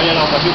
Olha lá, o Brasil